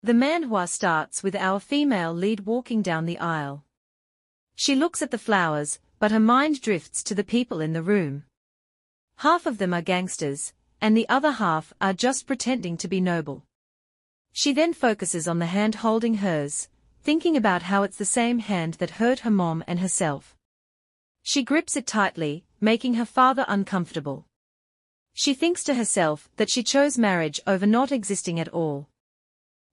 The manhwa starts with our female lead walking down the aisle. She looks at the flowers, but her mind drifts to the people in the room. Half of them are gangsters, and the other half are just pretending to be noble. She then focuses on the hand holding hers, thinking about how it's the same hand that hurt her mom and herself. She grips it tightly, making her father uncomfortable. She thinks to herself that she chose marriage over not existing at all.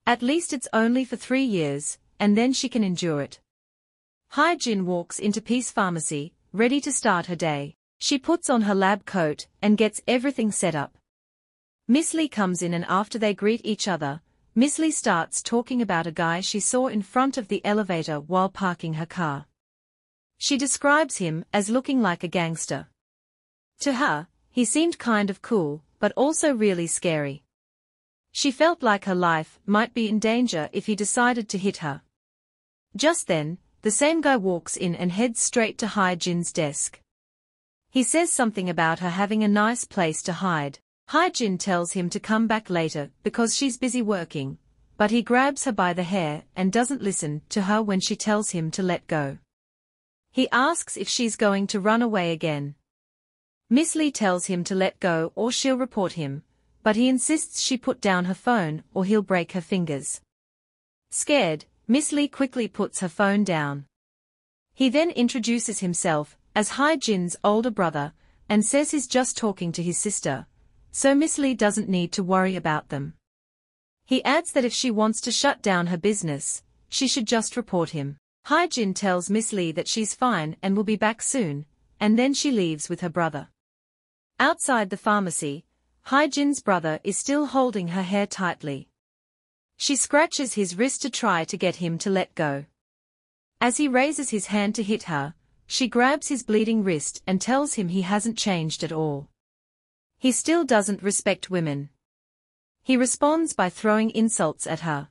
At least it's only for three years, and then she can endure it. Hai Jin walks into Peace Pharmacy, ready to start her day. She puts on her lab coat and gets everything set up. Miss Lee comes in and after they greet each other, Miss Lee starts talking about a guy she saw in front of the elevator while parking her car. She describes him as looking like a gangster. To her, he seemed kind of cool, but also really scary. She felt like her life might be in danger if he decided to hit her. Just then, the same guy walks in and heads straight to Hai Jin's desk. He says something about her having a nice place to hide. Hai Jin tells him to come back later because she's busy working, but he grabs her by the hair and doesn't listen to her when she tells him to let go. He asks if she's going to run away again. Miss Lee tells him to let go or she'll report him, but he insists she put down her phone or he'll break her fingers. Scared, Miss Lee quickly puts her phone down. He then introduces himself as Hai Jin's older brother and says he's just talking to his sister, so Miss Lee doesn't need to worry about them. He adds that if she wants to shut down her business, she should just report him. Hai Jin tells Miss Lee that she's fine and will be back soon, and then she leaves with her brother. Outside the pharmacy, Hai Jin's brother is still holding her hair tightly. She scratches his wrist to try to get him to let go. As he raises his hand to hit her, she grabs his bleeding wrist and tells him he hasn't changed at all. He still doesn't respect women. He responds by throwing insults at her.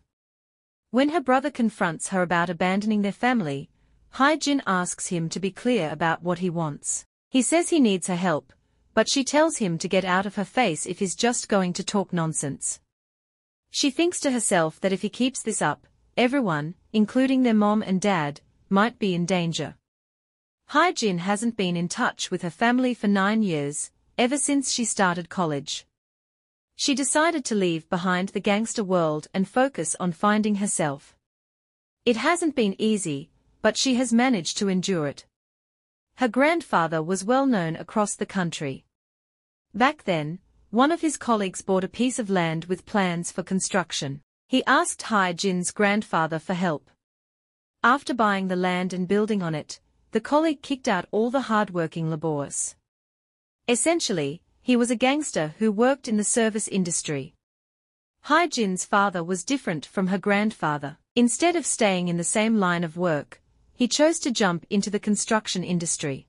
When her brother confronts her about abandoning their family, Hai Jin asks him to be clear about what he wants. He says he needs her help, but she tells him to get out of her face if he's just going to talk nonsense. She thinks to herself that if he keeps this up, everyone, including their mom and dad, might be in danger. Hai Jin hasn't been in touch with her family for nine years, ever since she started college. She decided to leave behind the gangster world and focus on finding herself. It hasn't been easy, but she has managed to endure it. Her grandfather was well known across the country. Back then, one of his colleagues bought a piece of land with plans for construction. He asked Hai Jin's grandfather for help. After buying the land and building on it, the colleague kicked out all the hard-working laborers. Essentially, he was a gangster who worked in the service industry. Hai Jin's father was different from her grandfather. Instead of staying in the same line of work, he chose to jump into the construction industry.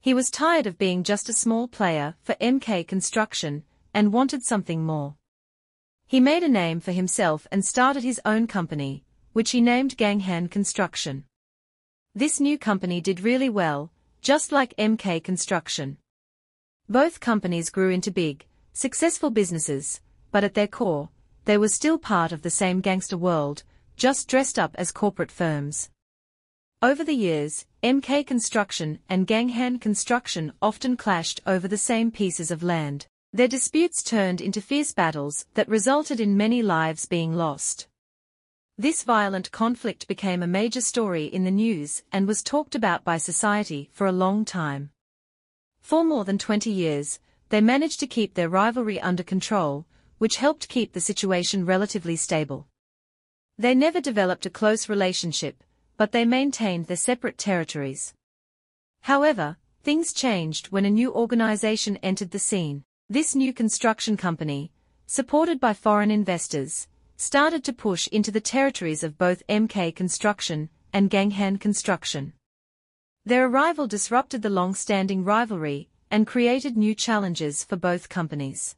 He was tired of being just a small player for MK Construction and wanted something more. He made a name for himself and started his own company, which he named Ganghan Construction. This new company did really well, just like MK Construction. Both companies grew into big, successful businesses, but at their core, they were still part of the same gangster world, just dressed up as corporate firms. Over the years, MK Construction and Ganghan Construction often clashed over the same pieces of land. Their disputes turned into fierce battles that resulted in many lives being lost. This violent conflict became a major story in the news and was talked about by society for a long time. For more than 20 years, they managed to keep their rivalry under control, which helped keep the situation relatively stable. They never developed a close relationship, but they maintained their separate territories. However, things changed when a new organization entered the scene. This new construction company, supported by foreign investors, started to push into the territories of both MK Construction and Ganghan Construction. Their arrival disrupted the long-standing rivalry and created new challenges for both companies.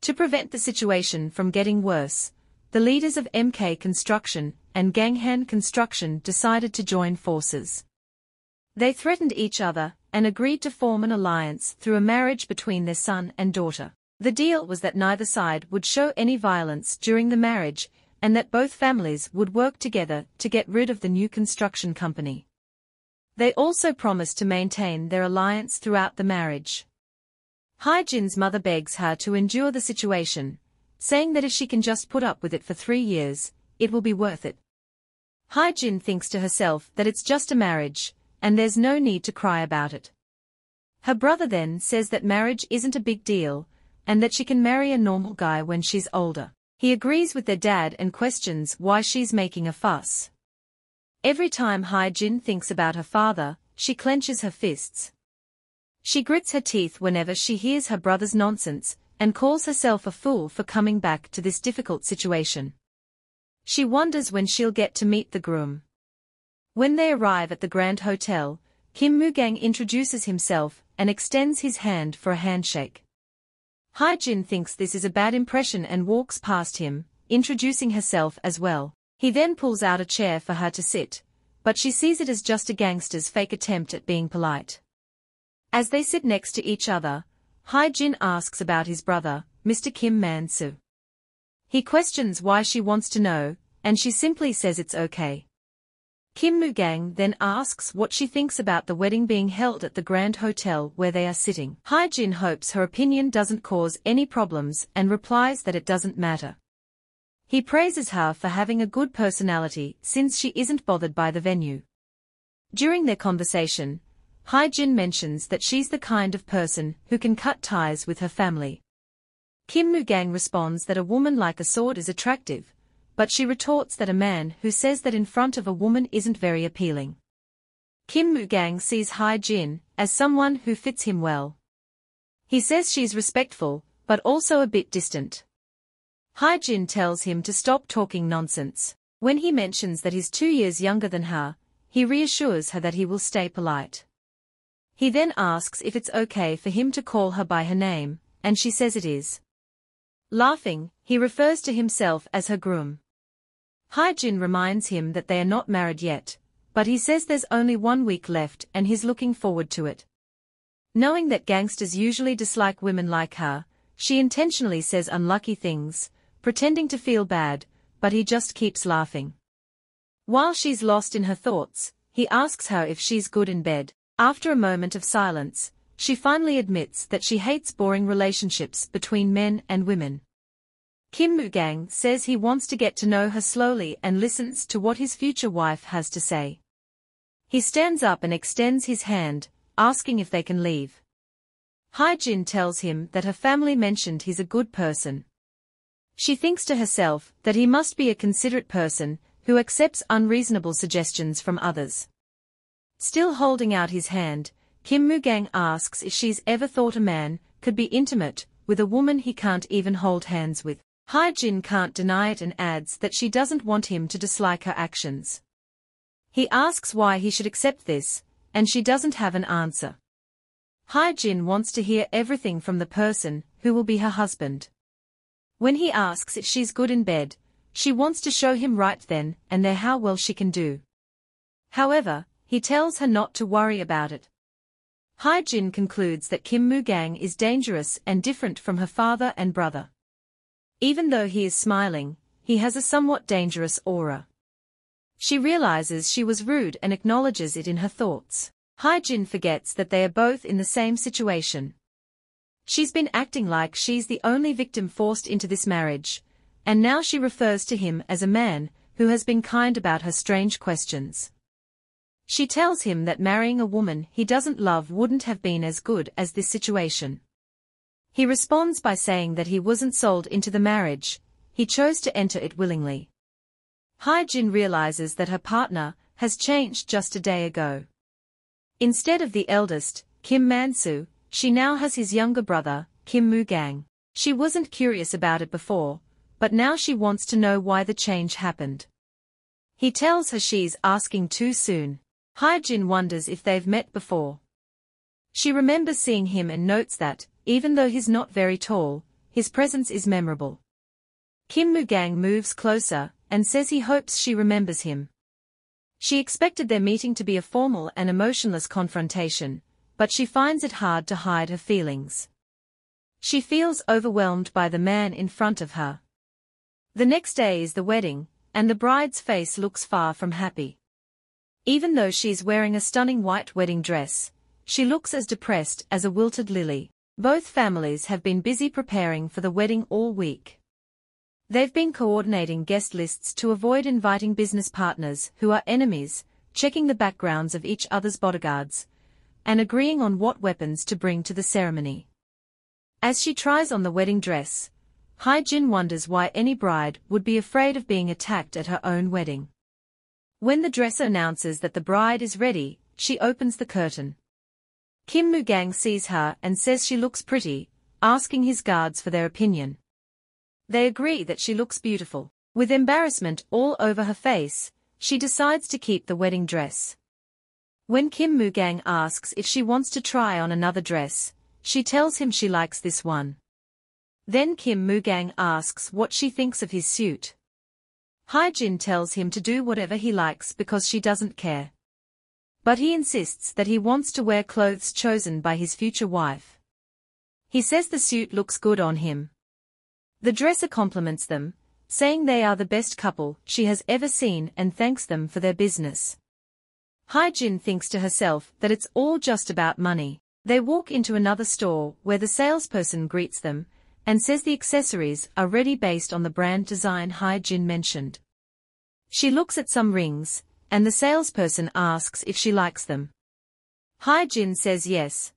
To prevent the situation from getting worse, the leaders of MK Construction and Ganghan Construction decided to join forces. They threatened each other and agreed to form an alliance through a marriage between their son and daughter. The deal was that neither side would show any violence during the marriage and that both families would work together to get rid of the new construction company. They also promised to maintain their alliance throughout the marriage. Hyejin's mother begs her to endure the situation, saying that if she can just put up with it for three years, it will be worth it. Hyejin thinks to herself that it's just a marriage, and there's no need to cry about it. Her brother then says that marriage isn't a big deal, and that she can marry a normal guy when she's older. He agrees with their dad and questions why she's making a fuss. Every time Hyejin thinks about her father, she clenches her fists. She grits her teeth whenever she hears her brother's nonsense, and calls herself a fool for coming back to this difficult situation. She wonders when she'll get to meet the groom. When they arrive at the Grand Hotel, Kim Mugang introduces himself and extends his hand for a handshake. Hyejin thinks this is a bad impression and walks past him, introducing herself as well. He then pulls out a chair for her to sit, but she sees it as just a gangster's fake attempt at being polite. As they sit next to each other, Hyejin asks about his brother, Mr. Kim Man-soo. He questions why she wants to know, and she simply says it's okay. Kim Mugang then asks what she thinks about the wedding being held at the Grand Hotel where they are sitting. Hyejin hopes her opinion doesn't cause any problems and replies that it doesn't matter. He praises her for having a good personality since she isn't bothered by the venue. During their conversation, Hyejin mentions that she's the kind of person who can cut ties with her family. Kim Mugang responds that a woman like a sword is attractive, but she retorts that a man who says that in front of a woman isn't very appealing. Kim Mugang sees Hyejin as someone who fits him well. He says she's respectful, but also a bit distant. Hyejin tells him to stop talking nonsense. When he mentions that he's two years younger than her, he reassures her that he will stay polite. He then asks if it's okay for him to call her by her name, and she says it is. Laughing, he refers to himself as her groom. Hyejin reminds him that they are not married yet, but he says there's only one week left and he's looking forward to it. Knowing that gangsters usually dislike women like her, she intentionally says unlucky things, pretending to feel bad, but he just keeps laughing. While she's lost in her thoughts, he asks her if she's good in bed. After a moment of silence, she finally admits that she hates boring relationships between men and women. Kim Mugang says he wants to get to know her slowly and listens to what his future wife has to say. He stands up and extends his hand, asking if they can leave. Hyejin tells him that her family mentioned he's a good person. She thinks to herself that he must be a considerate person who accepts unreasonable suggestions from others. Still holding out his hand, Kim Mugang asks if she's ever thought a man could be intimate with a woman he can't even hold hands with. Hyejin can't deny it and adds that she doesn't want him to dislike her actions. He asks why he should accept this, and she doesn't have an answer. Hyejin wants to hear everything from the person who will be her husband. When he asks if she's good in bed, she wants to show him right then and there how well she can do. However, he tells her not to worry about it. Hyejin concludes that Kim Mugang is dangerous and different from her father and brother. Even though he is smiling, he has a somewhat dangerous aura. She realizes she was rude and acknowledges it in her thoughts. Hyejin forgets that they are both in the same situation. She's been acting like she's the only victim forced into this marriage, and now she refers to him as a man who has been kind about her strange questions. She tells him that marrying a woman he doesn't love wouldn't have been as good as this situation. He responds by saying that he wasn't sold into the marriage, he chose to enter it willingly. Hyejin realizes that her partner has changed just a day ago. Instead of the eldest, Kim Man-soo, she now has his younger brother, Kim Mugang. She wasn't curious about it before, but now she wants to know why the change happened. He tells her she's asking too soon. Hyejin wonders if they've met before. She remembers seeing him and notes that, even though he's not very tall, his presence is memorable. Kim Mugang moves closer and says he hopes she remembers him. She expected their meeting to be a formal and emotionless confrontation, but she finds it hard to hide her feelings. She feels overwhelmed by the man in front of her. The next day is the wedding, and the bride's face looks far from happy. Even though she is wearing a stunning white wedding dress, she looks as depressed as a wilted lily. Both families have been busy preparing for the wedding all week. They've been coordinating guest lists to avoid inviting business partners who are enemies, checking the backgrounds of each other's bodyguards, and agreeing on what weapons to bring to the ceremony. As she tries on the wedding dress, Hai Jin wonders why any bride would be afraid of being attacked at her own wedding. When the dresser announces that the bride is ready, she opens the curtain. Kim Mugang sees her and says she looks pretty, asking his guards for their opinion. They agree that she looks beautiful. With embarrassment all over her face, she decides to keep the wedding dress. When Kim Mugang asks if she wants to try on another dress, she tells him she likes this one. Then Kim Mugang asks what she thinks of his suit. Jin tells him to do whatever he likes because she doesn't care. But he insists that he wants to wear clothes chosen by his future wife. He says the suit looks good on him. The dresser compliments them, saying they are the best couple she has ever seen and thanks them for their business. Jin thinks to herself that it's all just about money. They walk into another store where the salesperson greets them and says the accessories are ready based on the brand design Jin mentioned. She looks at some rings, and the salesperson asks if she likes them. Jin says yes,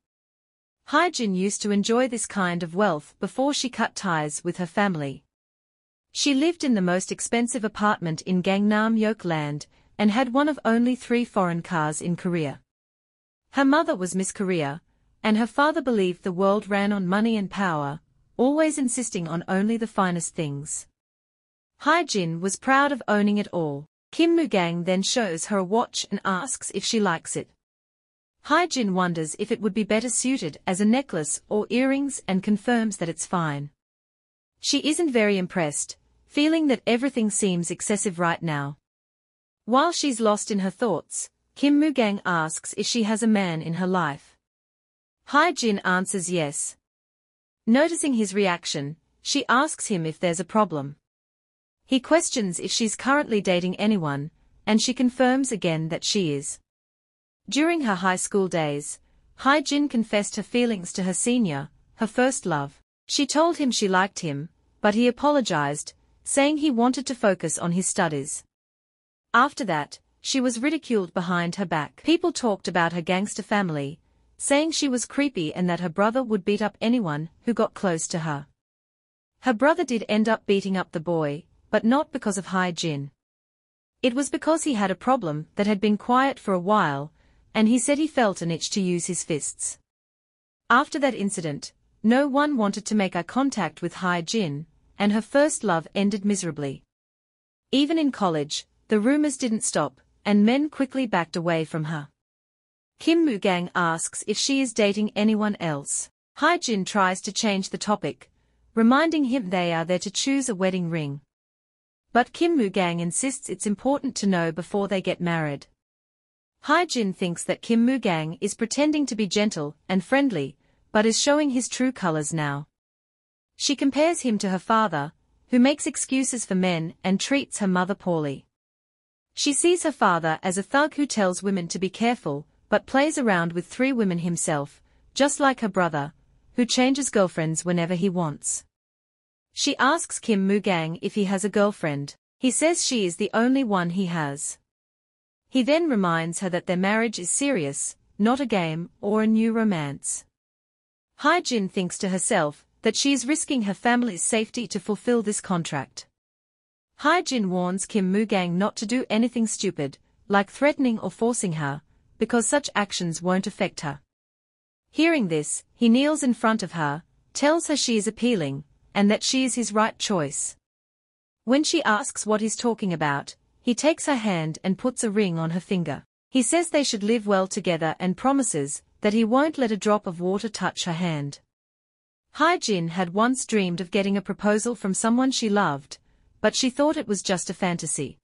Jin used to enjoy this kind of wealth before she cut ties with her family. She lived in the most expensive apartment in Gangnam Yokland and had one of only three foreign cars in Korea. Her mother was Miss Korea, and her father believed the world ran on money and power, always insisting on only the finest things. Jin was proud of owning it all. Kim Mugang then shows her a watch and asks if she likes it. Jin wonders if it would be better suited as a necklace or earrings and confirms that it's fine. She isn't very impressed, feeling that everything seems excessive right now. While she's lost in her thoughts, Kim Mugang asks if she has a man in her life. Jin answers yes. Noticing his reaction, she asks him if there's a problem. He questions if she's currently dating anyone, and she confirms again that she is. During her high school days, Hai Jin confessed her feelings to her senior, her first love. She told him she liked him, but he apologized, saying he wanted to focus on his studies. After that, she was ridiculed behind her back. People talked about her gangster family, saying she was creepy and that her brother would beat up anyone who got close to her. Her brother did end up beating up the boy, but not because of Hai Jin. It was because he had a problem that had been quiet for a while, and he said he felt an itch to use his fists. After that incident, no one wanted to make eye contact with Hai Jin, and her first love ended miserably. Even in college, the rumors didn't stop, and men quickly backed away from her. Kim Mugang asks if she is dating anyone else. Hai Jin tries to change the topic, reminding him they are there to choose a wedding ring. But Kim Mugang insists it's important to know before they get married. Hai Jin thinks that Kim Mugang is pretending to be gentle and friendly, but is showing his true colors now. She compares him to her father, who makes excuses for men and treats her mother poorly. She sees her father as a thug who tells women to be careful, but plays around with three women himself, just like her brother, who changes girlfriends whenever he wants. She asks Kim Mugang if he has a girlfriend. He says she is the only one he has. He then reminds her that their marriage is serious, not a game or a new romance. Hai Jin thinks to herself that she is risking her family's safety to fulfill this contract. Hai Jin warns Kim Mugang not to do anything stupid, like threatening or forcing her, because such actions won't affect her. Hearing this, he kneels in front of her, tells her she is appealing, and that she is his right choice. When she asks what he's talking about, he takes her hand and puts a ring on her finger. He says they should live well together and promises that he won't let a drop of water touch her hand. Hai Jin had once dreamed of getting a proposal from someone she loved, but she thought it was just a fantasy.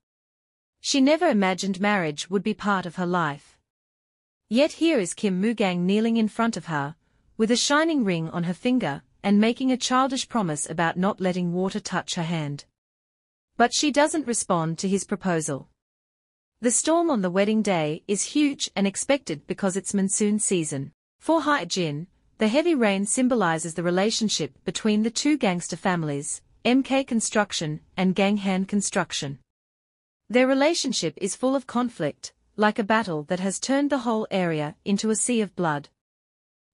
She never imagined marriage would be part of her life. Yet here is Kim Mugang kneeling in front of her, with a shining ring on her finger, and making a childish promise about not letting water touch her hand. But she doesn't respond to his proposal. The storm on the wedding day is huge and expected because it's monsoon season. For Hai Jin, the heavy rain symbolizes the relationship between the two gangster families, MK Construction and Ganghan Construction. Their relationship is full of conflict, like a battle that has turned the whole area into a sea of blood.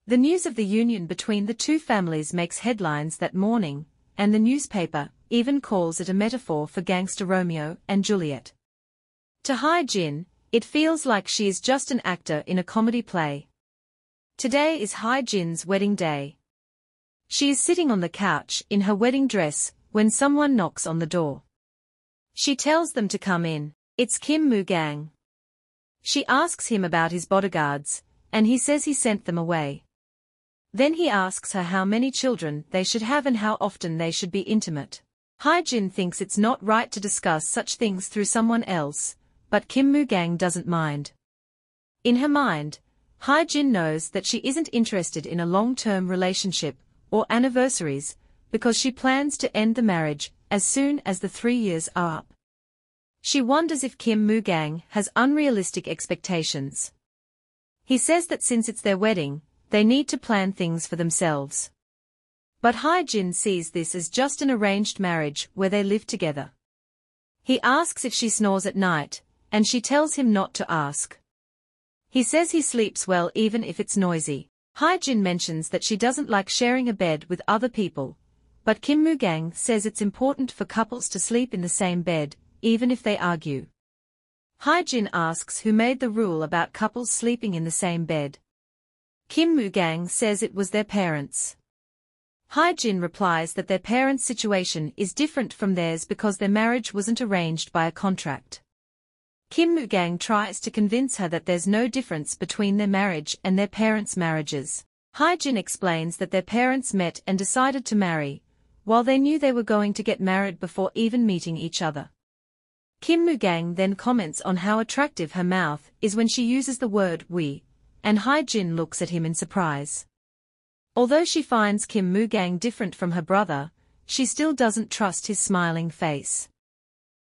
The news of the union between the two families makes headlines that morning, and the newspaper even calls it a metaphor for gangster Romeo and Juliet. To Hai Jin, it feels like she is just an actor in a comedy play. Today is Hai Jin's wedding day. She is sitting on the couch in her wedding dress when someone knocks on the door. She tells them to come in, it's Kim Moo-gang. She asks him about his bodyguards, and he says he sent them away. Then he asks her how many children they should have and how often they should be intimate. Hai Jin thinks it's not right to discuss such things through someone else, but Kim Moo-gang doesn't mind. In her mind, Hai Jin knows that she isn't interested in a long-term relationship or anniversaries because she plans to end the marriage as soon as the three years are up. She wonders if Kim Moo-gang has unrealistic expectations. He says that since it's their wedding, they need to plan things for themselves. But Hai Jin sees this as just an arranged marriage where they live together. He asks if she snores at night, and she tells him not to ask. He says he sleeps well even if it's noisy. Hai Jin mentions that she doesn't like sharing a bed with other people, but Kim Moo-gang says it's important for couples to sleep in the same bed, even if they argue. Hai Jin asks who made the rule about couples sleeping in the same bed. Kim Moo-gang says it was their parents. Hai Jin replies that their parents' situation is different from theirs because their marriage wasn't arranged by a contract. Kim Moo-gang tries to convince her that there's no difference between their marriage and their parents' marriages. Hai Jin explains that their parents met and decided to marry, while they knew they were going to get married before even meeting each other. Kim Moo-gang then comments on how attractive her mouth is when she uses the word we, and Hai Jin looks at him in surprise. Although she finds Kim Moo-gang different from her brother, she still doesn't trust his smiling face.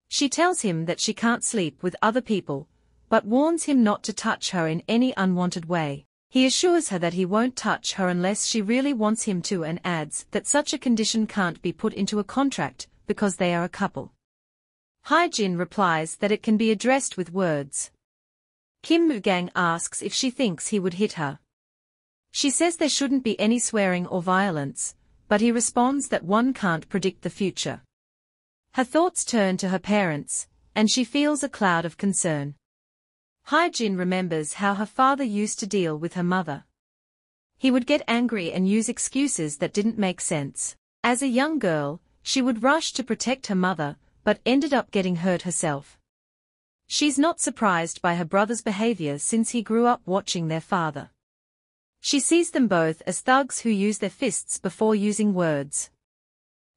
She tells him that she can't sleep with other people, but warns him not to touch her in any unwanted way. He assures her that he won't touch her unless she really wants him to and adds that such a condition can't be put into a contract because they are a couple. Hai Jin replies that it can be addressed with words. Kim Moo-gang asks if she thinks he would hit her. She says there shouldn't be any swearing or violence, but he responds that one can't predict the future. Her thoughts turn to her parents, and she feels a cloud of concern. Hai Jin remembers how her father used to deal with her mother. He would get angry and use excuses that didn't make sense. As a young girl, she would rush to protect her mother, but ended up getting hurt herself. She's not surprised by her brother's behavior since he grew up watching their father. She sees them both as thugs who use their fists before using words.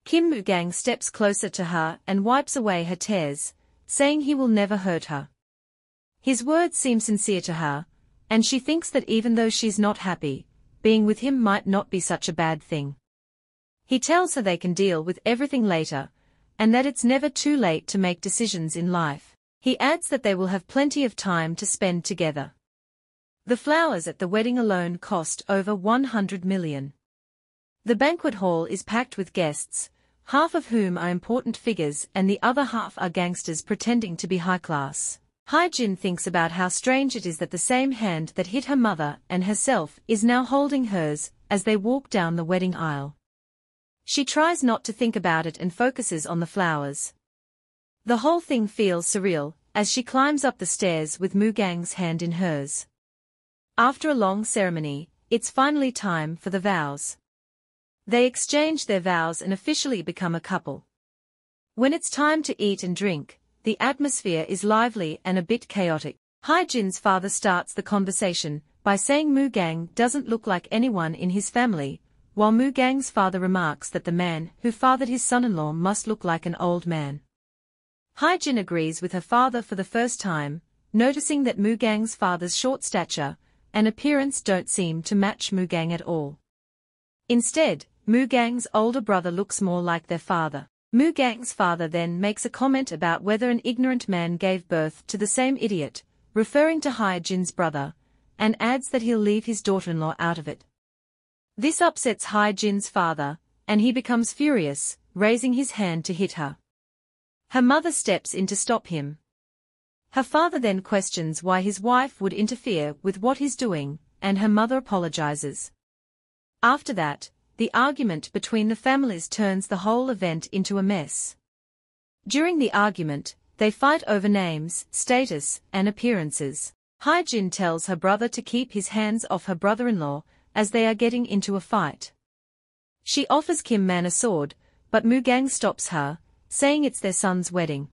Kim Moo-gang steps closer to her and wipes away her tears, saying he will never hurt her. His words seem sincere to her, and she thinks that even though she's not happy, being with him might not be such a bad thing. He tells her they can deal with everything later, and that it's never too late to make decisions in life. He adds that they will have plenty of time to spend together. The flowers at the wedding alone cost over 100 million. The banquet hall is packed with guests, half of whom are important figures and the other half are gangsters pretending to be high class. Hai Jin thinks about how strange it is that the same hand that hit her mother and herself is now holding hers as they walk down the wedding aisle. She tries not to think about it and focuses on the flowers. The whole thing feels surreal as she climbs up the stairs with Moo-gang's hand in hers. After a long ceremony, it's finally time for the vows. They exchange their vows and officially become a couple. When it's time to eat and drink, the atmosphere is lively and a bit chaotic. Hai Jin's father starts the conversation by saying Moo-gang doesn't look like anyone in his family, while Moo-gang's father remarks that the man who fathered his son-in-law must look like an old man. Hai Jin agrees with her father for the first time, noticing that Moo-gang's father's short stature and appearance don't seem to match Moo-gang at all. Instead, Moo-gang's older brother looks more like their father. Mu Gang's father then makes a comment about whether an ignorant man gave birth to the same idiot, referring to Hai Jin's brother, and adds that he'll leave his daughter-in-law out of it. This upsets Hai Jin's father, and he becomes furious, raising his hand to hit her. Her mother steps in to stop him. Her father then questions why his wife would interfere with what he's doing, and her mother apologizes. After that, the argument between the families turns the whole event into a mess. During the argument, they fight over names, status, and appearances. Jin tells her brother to keep his hands off her brother-in-law, as they are getting into a fight. She offers Kim Man a sword, but Mugang stops her, saying it's their son's wedding.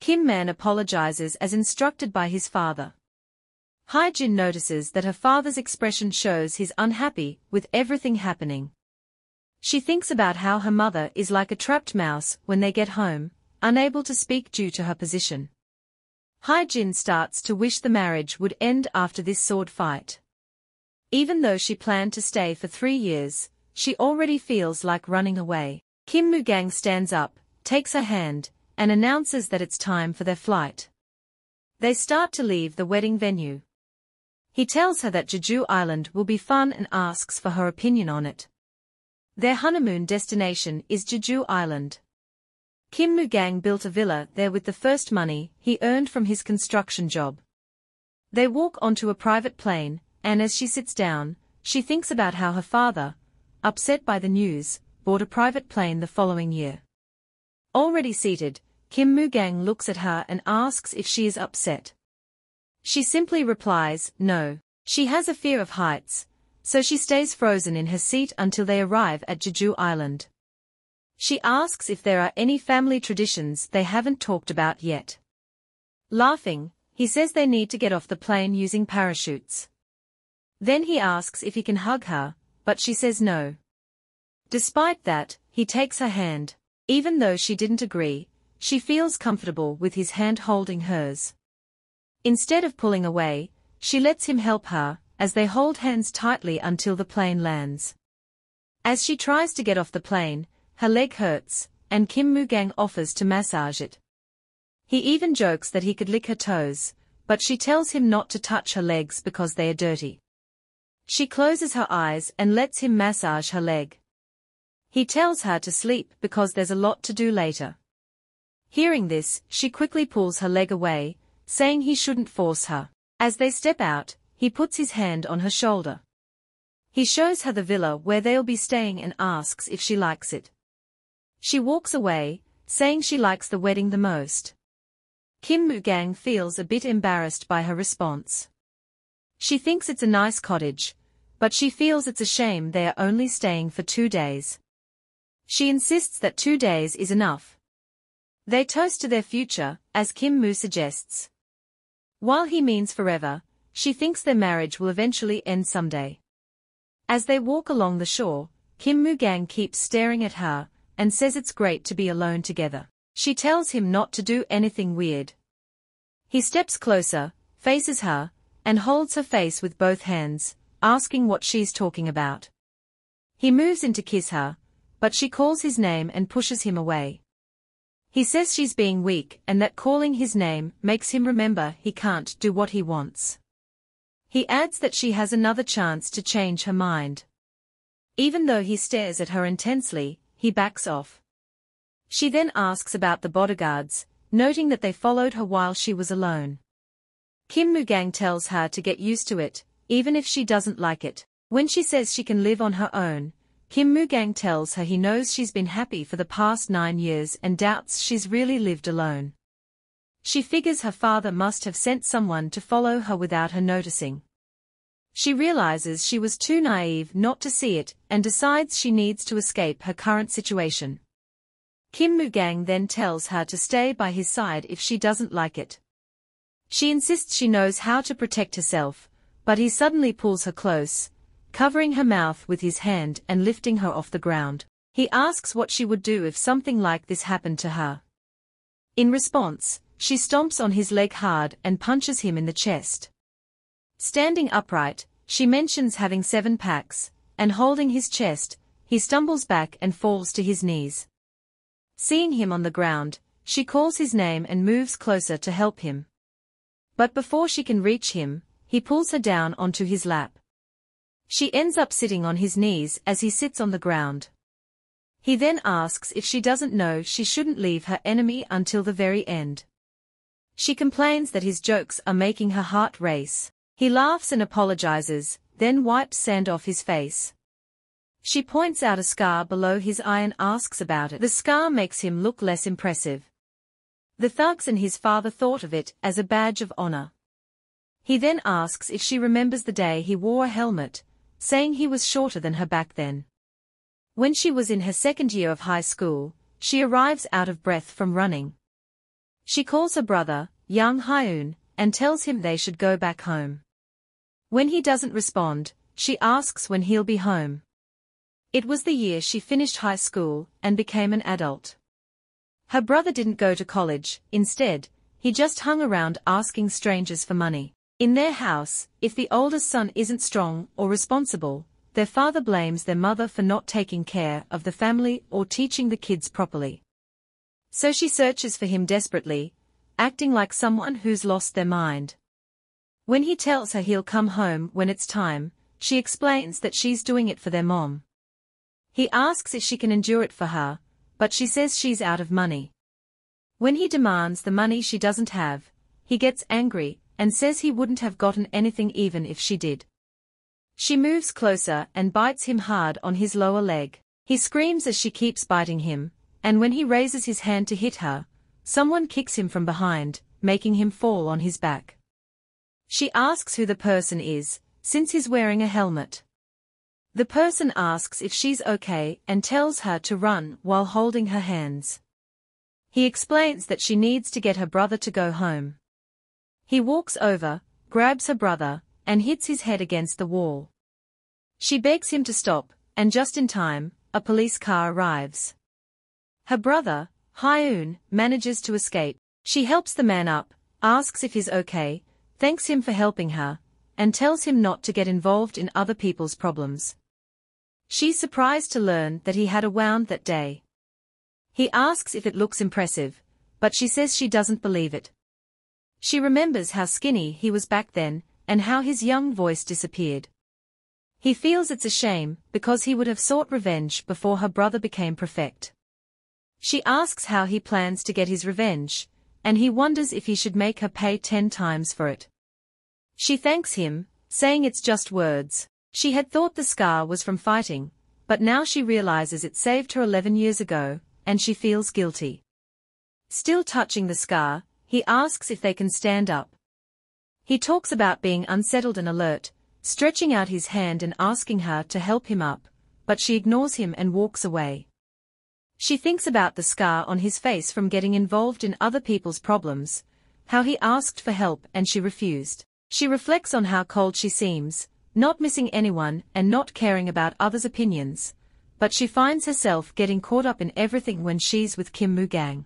Kim Man apologizes as instructed by his father. Jin notices that her father's expression shows he's unhappy with everything happening. She thinks about how her mother is like a trapped mouse when they get home, unable to speak due to her position. Jin starts to wish the marriage would end after this sword fight. Even though she planned to stay for three years, she already feels like running away. Kim Mugang stands up, takes her hand, and announces that it's time for their flight. They start to leave the wedding venue. He tells her that Jeju Island will be fun and asks for her opinion on it. Their honeymoon destination is Jeju Island. Kim Mugang built a villa there with the first money he earned from his construction job. They walk onto a private plane, and as she sits down, she thinks about how her father, upset by the news, bought a private plane the following year. Already seated, Kim Mugang looks at her and asks if she is upset. She simply replies, no. She has a fear of heights, so she stays frozen in her seat until they arrive at Jeju Island. She asks if there are any family traditions they haven't talked about yet. Laughing, he says they need to get off the plane using parachutes. Then he asks if he can hug her, but she says no. Despite that, he takes her hand. Even though she didn't agree, she feels comfortable with his hand holding hers. Instead of pulling away, she lets him help her, as they hold hands tightly until the plane lands. As she tries to get off the plane, her leg hurts, and Kim Mugang offers to massage it. He even jokes that he could lick her toes, but she tells him not to touch her legs because they are dirty. She closes her eyes and lets him massage her leg. He tells her to sleep because there's a lot to do later. Hearing this, she quickly pulls her leg away, saying he shouldn't force her. As they step out, he puts his hand on her shoulder. He shows her the villa where they'll be staying and asks if she likes it. She walks away, saying she likes the wedding the most. Kim Mugang feels a bit embarrassed by her response. She thinks it's a nice cottage, but she feels it's a shame they are only staying for two days. She insists that two days is enough. They toast to their future, as Kim Moo suggests. While he means forever, she thinks their marriage will eventually end someday. As they walk along the shore, Kim Mugang keeps staring at her, and says it's great to be alone together. She tells him not to do anything weird. He steps closer, faces her, and holds her face with both hands, asking what she's talking about. He moves in to kiss her, but she calls his name and pushes him away. He says she's being weak and that calling his name makes him remember he can't do what he wants. He adds that she has another chance to change her mind. Even though he stares at her intensely, he backs off. She then asks about the bodyguards, noting that they followed her while she was alone. Kim Mugang tells her to get used to it, even if she doesn't like it. When she says she can live on her own, Kim Mugang tells her he knows she's been happy for the past nine years and doubts she's really lived alone. She figures her father must have sent someone to follow her without her noticing. She realizes she was too naive not to see it and decides she needs to escape her current situation. Kim Mugang then tells her to stay by his side if she doesn't like it. She insists she knows how to protect herself, but he suddenly pulls her close, covering her mouth with his hand and lifting her off the ground. He asks what she would do if something like this happened to her. In response, she stomps on his leg hard and punches him in the chest. Standing upright, she mentions having seven packs, and holding his chest, he stumbles back and falls to his knees. Seeing him on the ground, she calls his name and moves closer to help him. But before she can reach him, he pulls her down onto his lap. She ends up sitting on his knees as he sits on the ground. He then asks if she doesn't know she shouldn't leave her enemy until the very end. She complains that his jokes are making her heart race. He laughs and apologizes, then wipes sand off his face. She points out a scar below his eye and asks about it. The scar makes him look less impressive. The thugs and his father thought of it as a badge of honor. He then asks if she remembers the day he wore a helmet, saying he was shorter than her back then. When she was in her second year of high school, she arrives out of breath from running. She calls her brother, young Hyun, and tells him they should go back home. When he doesn't respond, she asks when he'll be home. It was the year she finished high school and became an adult. Her brother didn't go to college, instead, he just hung around asking strangers for money. In their house, if the oldest son isn't strong or responsible, their father blames their mother for not taking care of the family or teaching the kids properly. So she searches for him desperately, acting like someone who's lost their mind. When he tells her he'll come home when it's time, she explains that she's doing it for their mom. He asks if she can endure it for her, but she says she's out of money. When he demands the money she doesn't have, he gets angry and says he wouldn't have gotten anything even if she did. She moves closer and bites him hard on his lower leg. He screams as she keeps biting him, and when he raises his hand to hit her, someone kicks him from behind, making him fall on his back. She asks who the person is, since he's wearing a helmet. The person asks if she's okay and tells her to run while holding her hands. He explains that she needs to get her brother to go home. He walks over, grabs her brother, and hits his head against the wall. She begs him to stop, and just in time, a police car arrives. Her brother, Hyun, manages to escape. She helps the man up, asks if he's okay, thanks him for helping her, and tells him not to get involved in other people's problems. She's surprised to learn that he had a wound that day. He asks if it looks impressive, but she says she doesn't believe it. She remembers how skinny he was back then, and how his young voice disappeared. He feels it's a shame, because he would have sought revenge before her brother became prefect. She asks how he plans to get his revenge, and he wonders if he should make her pay ten times for it. She thanks him, saying it's just words. She had thought the scar was from fighting, but now she realizes it saved her 11 years ago, and she feels guilty. Still touching the scar, he asks if they can stand up. He talks about being unsettled and alert, stretching out his hand and asking her to help him up, but she ignores him and walks away. She thinks about the scar on his face from getting involved in other people's problems, how he asked for help and she refused. She reflects on how cold she seems, not missing anyone and not caring about others' opinions, but she finds herself getting caught up in everything when she's with Kim Moo-gang.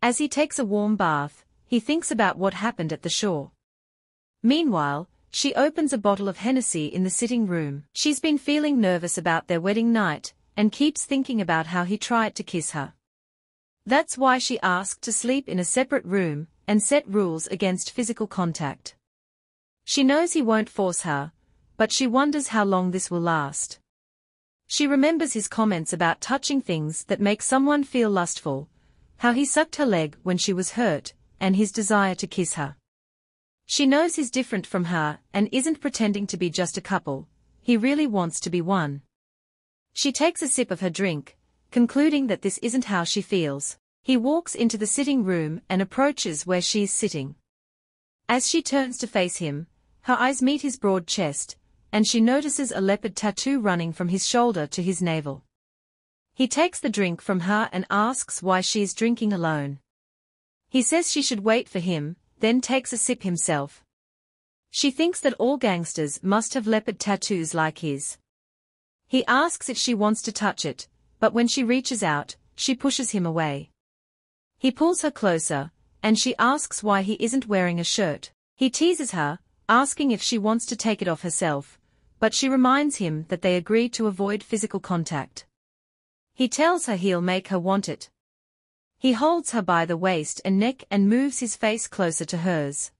As he takes a warm bath, he thinks about what happened at the shore. Meanwhile, she opens a bottle of Hennessy in the sitting room. She's been feeling nervous about their wedding night, and keeps thinking about how he tried to kiss her. That's why she asked to sleep in a separate room, and set rules against physical contact. She knows he won't force her, but she wonders how long this will last. She remembers his comments about touching things that make someone feel lustful, how he sucked her leg when she was hurt, and his desire to kiss her. She knows he's different from her and isn't pretending to be just a couple, he really wants to be one. She takes a sip of her drink, concluding that this isn't how she feels. He walks into the sitting room and approaches where she's sitting. As she turns to face him, her eyes meet his broad chest, and she notices a leopard tattoo running from his shoulder to his navel. He takes the drink from her and asks why she is drinking alone. He says she should wait for him, then takes a sip himself. She thinks that all gangsters must have leopard tattoos like his. He asks if she wants to touch it, but when she reaches out, she pushes him away. He pulls her closer, and she asks why he isn't wearing a shirt. He teases her, asking if she wants to take it off herself, but she reminds him that they agreed to avoid physical contact. He tells her he'll make her want it, He holds her by the waist and neck and moves his face closer to hers.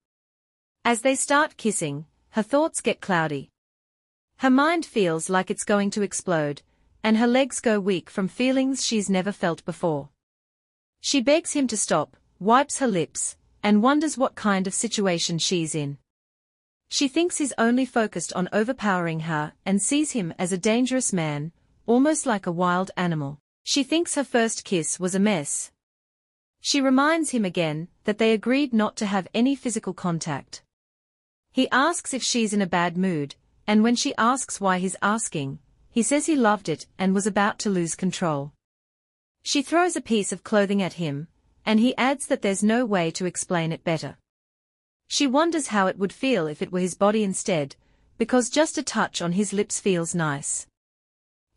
As they start kissing, her thoughts get cloudy. Her mind feels like it's going to explode, and her legs go weak from feelings she's never felt before. She begs him to stop, wipes her lips, and wonders what kind of situation she's in. She thinks he's only focused on overpowering her and sees him as a dangerous man, almost like a wild animal. She thinks her first kiss was a mess. She reminds him again that they agreed not to have any physical contact. He asks if she's in a bad mood, and when she asks why he's asking, he says he loved it and was about to lose control. She throws a piece of clothing at him, and he adds that there's no way to explain it better. She wonders how it would feel if it were his body instead, because just a touch on his lips feels nice.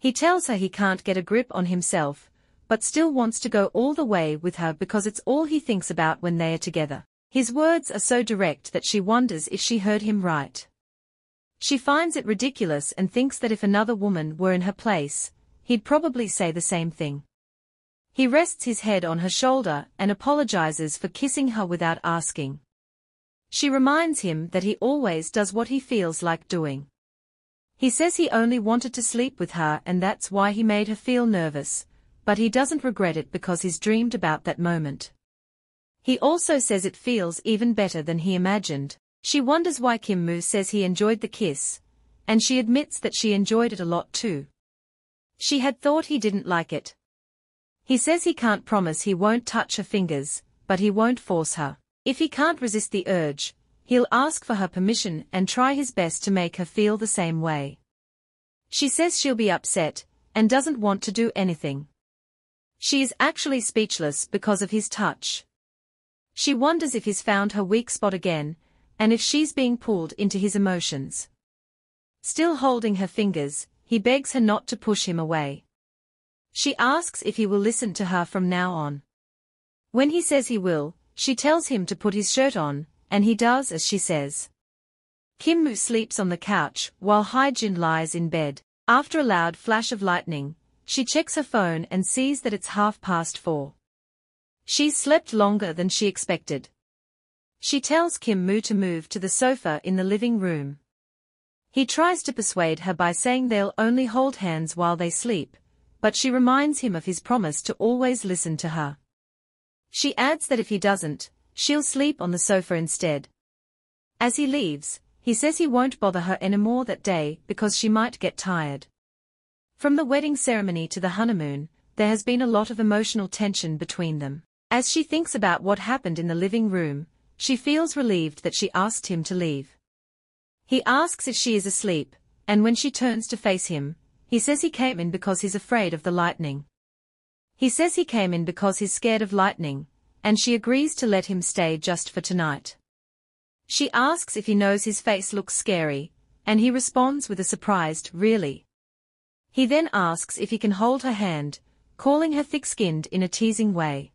He tells her he can't get a grip on himself, but still wants to go all the way with her because it's all he thinks about when they are together. His words are so direct that she wonders if she heard him right. She finds it ridiculous and thinks that if another woman were in her place, he'd probably say the same thing. He rests his head on her shoulder and apologizes for kissing her without asking. She reminds him that he always does what he feels like doing. He says he only wanted to sleep with her and that's why he made her feel nervous, but he doesn't regret it because he's dreamed about that moment. He also says it feels even better than he imagined. She wonders why Kim Moo says he enjoyed the kiss, and she admits that she enjoyed it a lot too. She had thought he didn't like it. He says he can't promise he won't touch her fingers, but he won't force her. If he can't resist the urge, he'll ask for her permission and try his best to make her feel the same way. She says she'll be upset, and doesn't want to do anything. She is actually speechless because of his touch. She wonders if he's found her weak spot again, and if she's being pulled into his emotions. Still holding her fingers, he begs her not to push him away. She asks if he will listen to her from now on. When he says he will, she tells him to put his shirt on, and he does as she says. Kim Moo sleeps on the couch while Hae-jin lies in bed. After a loud flash of lightning, she checks her phone and sees that it's half past four. She's slept longer than she expected. She tells Kim Moo to move to the sofa in the living room. He tries to persuade her by saying they'll only hold hands while they sleep, but she reminds him of his promise to always listen to her. She adds that if he doesn't, she'll sleep on the sofa instead. As he leaves, he says he won't bother her anymore that day because she might get tired. From the wedding ceremony to the honeymoon, there has been a lot of emotional tension between them. As she thinks about what happened in the living room, she feels relieved that she asked him to leave. He asks if she is asleep, and when she turns to face him, he says he came in because he's afraid of the lightning. He says he came in because he's scared of lightning, and she agrees to let him stay just for tonight. She asks if he knows his face looks scary, and he responds with a surprised, really. He then asks if he can hold her hand, calling her thick-skinned in a teasing way.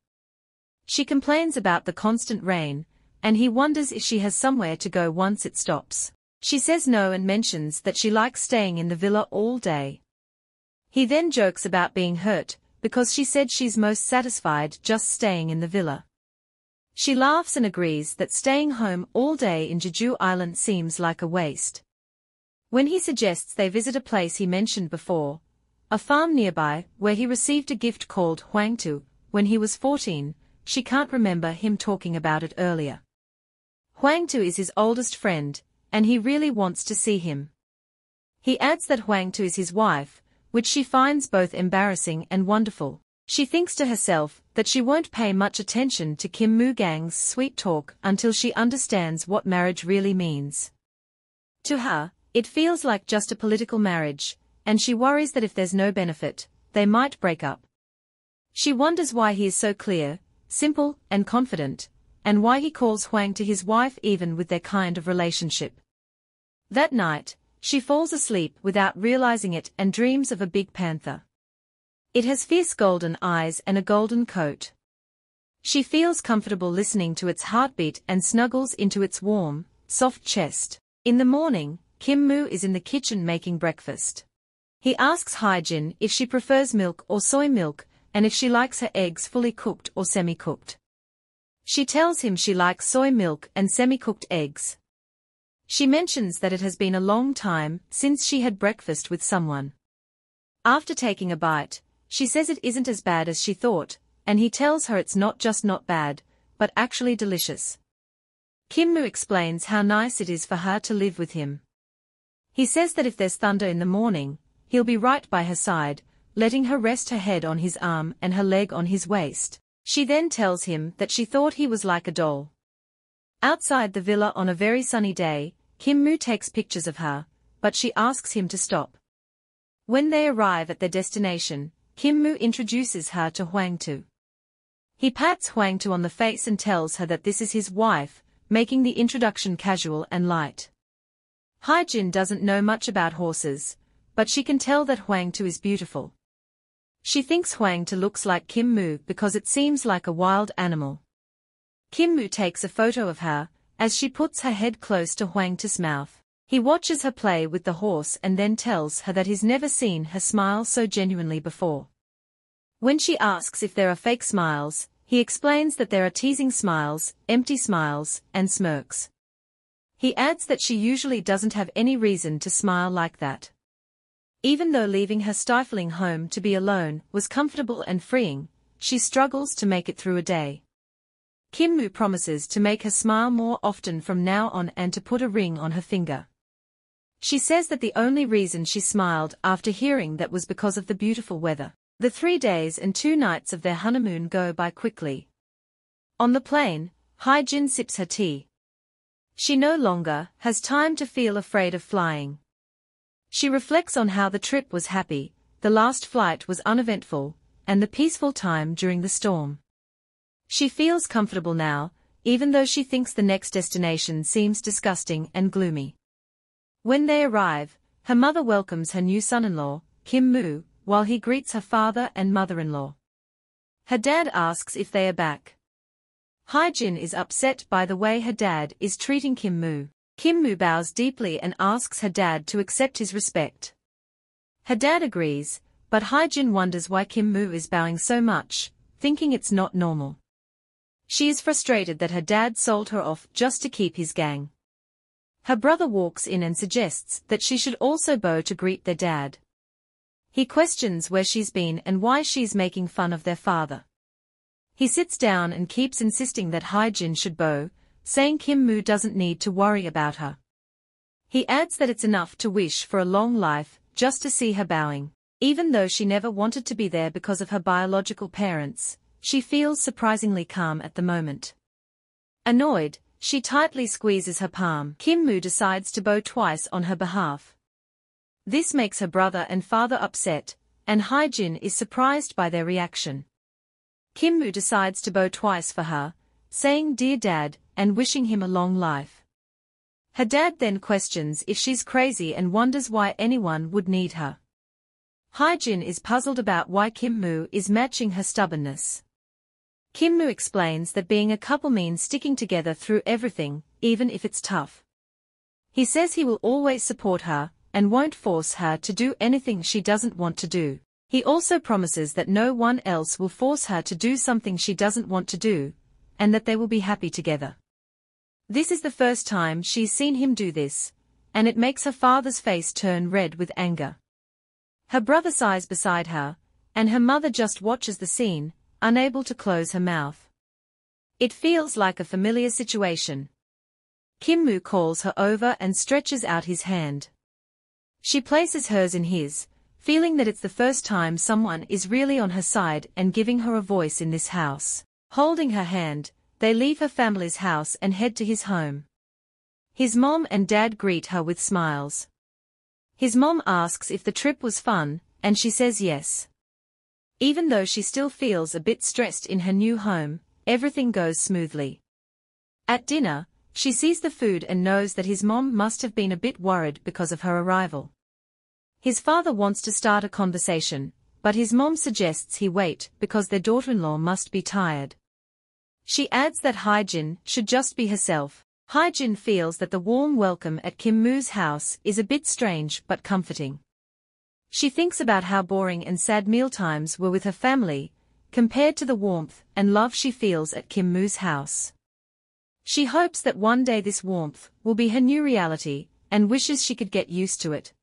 She complains about the constant rain, and he wonders if she has somewhere to go once it stops. She says no and mentions that she likes staying in the villa all day. He then jokes about being hurt, because she said she's most satisfied just staying in the villa. She laughs and agrees that staying home all day in Jeju Island seems like a waste. When he suggests they visit a place he mentioned before, a farm nearby, where he received a gift called Hwangtu, when he was 14, she can't remember him talking about it earlier. Hwangtu is his oldest friend, and he really wants to see him. He adds that Hwangtu is his wife, which she finds both embarrassing and wonderful. She thinks to herself that she won't pay much attention to Kim Moo Kang's sweet talk until she understands what marriage really means. To her, it feels like just a political marriage, and she worries that if there's no benefit, they might break up. She wonders why he is so clear, simple, and confident, and why he calls Huang Tu his wife even with their kind of relationship. That night, she falls asleep without realizing it and dreams of a big panther. It has fierce golden eyes and a golden coat. She feels comfortable listening to its heartbeat and snuggles into its warm, soft chest. In the morning, Kim Moo is in the kitchen making breakfast. He asks Hae-jin if she prefers milk or soy milk, and if she likes her eggs fully cooked or semi-cooked. She tells him she likes soy milk and semi-cooked eggs. She mentions that it has been a long time since she had breakfast with someone. After taking a bite, she says it isn't as bad as she thought, and he tells her it's not just not bad, but actually delicious. Kim Moo explains how nice it is for her to live with him. He says that if there's thunder in the morning, he'll be right by her side, letting her rest her head on his arm and her leg on his waist. She then tells him that she thought he was like a doll. Outside the villa on a very sunny day, Kim Moo takes pictures of her, but she asks him to stop. When they arrive at their destination, Kim Moo introduces her to Huang Tu. He pats Huang Tu on the face and tells her that this is his wife, making the introduction casual and light. Hai Jin doesn't know much about horses, but she can tell that Huang Tu is beautiful. She thinks Huang Tu looks like Kim Moo because it seems like a wild animal. Kim Moo takes a photo of her, as she puts her head close to Huang Tu's mouth. He watches her play with the horse and then tells her that he's never seen her smile so genuinely before. When she asks if there are fake smiles, he explains that there are teasing smiles, empty smiles, and smirks. He adds that she usually doesn't have any reason to smile like that. Even though leaving her stifling home to be alone was comfortable and freeing, she struggles to make it through a day. Kim Moo promises to make her smile more often from now on and to put a ring on her finger. She says that the only reason she smiled after hearing that was because of the beautiful weather. The three days and two nights of their honeymoon go by quickly. On the plane, Hai Jin sips her tea. She no longer has time to feel afraid of flying. She reflects on how the trip was happy, the last flight was uneventful, and the peaceful time during the storm. She feels comfortable now, even though she thinks the next destination seems disgusting and gloomy. When they arrive, her mother welcomes her new son-in-law, Kim Moo, while he greets her father and mother-in-law. Her dad asks if they are back. Hai Jin is upset by the way her dad is treating Kim Moo. Kim Moo bows deeply and asks her dad to accept his respect. Her dad agrees, but Jin wonders why Kim Moo is bowing so much, thinking it's not normal. She is frustrated that her dad sold her off just to keep his gang. Her brother walks in and suggests that she should also bow to greet their dad. He questions where she's been and why she's making fun of their father. He sits down and keeps insisting that Jin should bow, saying Kim Moo doesn't need to worry about her. He adds that it's enough to wish for a long life, just to see her bowing. Even though she never wanted to be there because of her biological parents, she feels surprisingly calm at the moment. Annoyed, she tightly squeezes her palm. Kim Moo decides to bow twice on her behalf. This makes her brother and father upset, and Hai Jin is surprised by their reaction. Kim Moo decides to bow twice for her, saying Dear Dad, and wishing him a long life. Her dad then questions if she's crazy and wonders why anyone would need her. Jin is puzzled about why Kim Moo is matching her stubbornness. Kim Moo explains that being a couple means sticking together through everything, even if it's tough. He says he will always support her, and won't force her to do anything she doesn't want to do. He also promises that no one else will force her to do something she doesn't want to do, and that they will be happy together. This is the first time she's seen him do this, and it makes her father's face turn red with anger. Her brother sighs beside her, and her mother just watches the scene, unable to close her mouth. It feels like a familiar situation. Kim Moo calls her over and stretches out his hand. She places hers in his, feeling that it's the first time someone is really on her side and giving her a voice in this house. Holding her hand, they leave her family's house and head to his home. His mom and dad greet her with smiles. His mom asks if the trip was fun, and she says yes. Even though she still feels a bit stressed in her new home, everything goes smoothly. At dinner, she sees the food and knows that his mom must have been a bit worried because of her arrival. His father wants to start a conversation, but his mom suggests he wait because their daughter-in-law must be tired. She adds that Hai Jin should just be herself. Hai Jin feels that the warm welcome at Kim Moo's house is a bit strange but comforting. She thinks about how boring and sad mealtimes were with her family, compared to the warmth and love she feels at Kim Moo's house. She hopes that one day this warmth will be her new reality and wishes she could get used to it.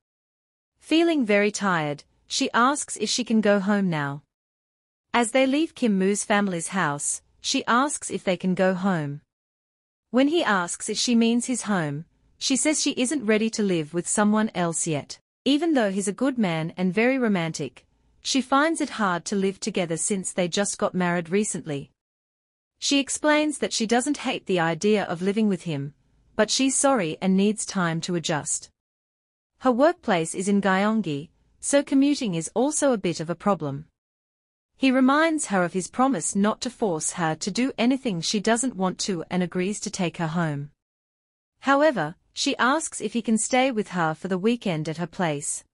Feeling very tired, she asks if she can go home now. As they leave Kim Moo's family's house, she asks if they can go home. When he asks if she means his home, she says she isn't ready to live with someone else yet. Even though he's a good man and very romantic, she finds it hard to live together since they just got married recently. She explains that she doesn't hate the idea of living with him, but she's sorry and needs time to adjust. Her workplace is in Gyeonggi, so commuting is also a bit of a problem. He reminds her of his promise not to force her to do anything she doesn't want to and agrees to take her home. However, she asks if he can stay with her for the weekend at her place.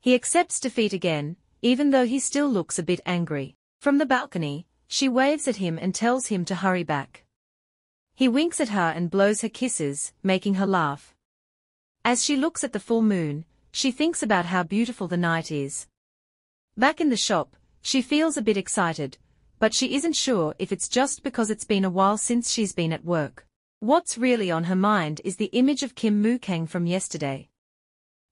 He accepts defeat again, even though he still looks a bit angry. From the balcony, she waves at him and tells him to hurry back. He winks at her and blows her kisses, making her laugh. As she looks at the full moon, she thinks about how beautiful the night is. Back in the shop, she feels a bit excited, but she isn't sure if it's just because it's been a while since she's been at work. What's really on her mind is the image of Kim Moo Kang from yesterday.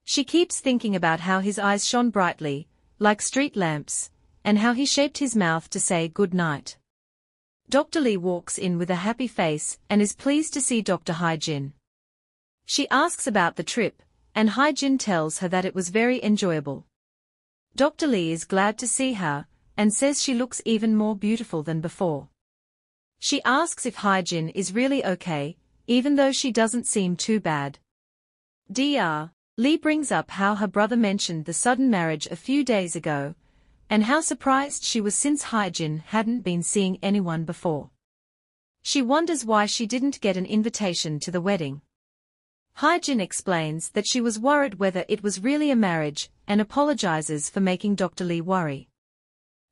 She keeps thinking about how his eyes shone brightly, like street lamps, and how he shaped his mouth to say good night. Dr. Lee walks in with a happy face and is pleased to see Dr. Jin. She asks about the trip, and Jin tells her that it was very enjoyable. Dr. Lee is glad to see her, and says she looks even more beautiful than before. She asks if Jin is really okay, even though she doesn't seem too bad. Dr. Lee brings up how her brother mentioned the sudden marriage a few days ago, and how surprised she was since Hye-jin hadn't been seeing anyone before. She wonders why she didn't get an invitation to the wedding. Hye-jin explains that she was worried whether it was really a marriage and apologizes for making Dr. Lee worry.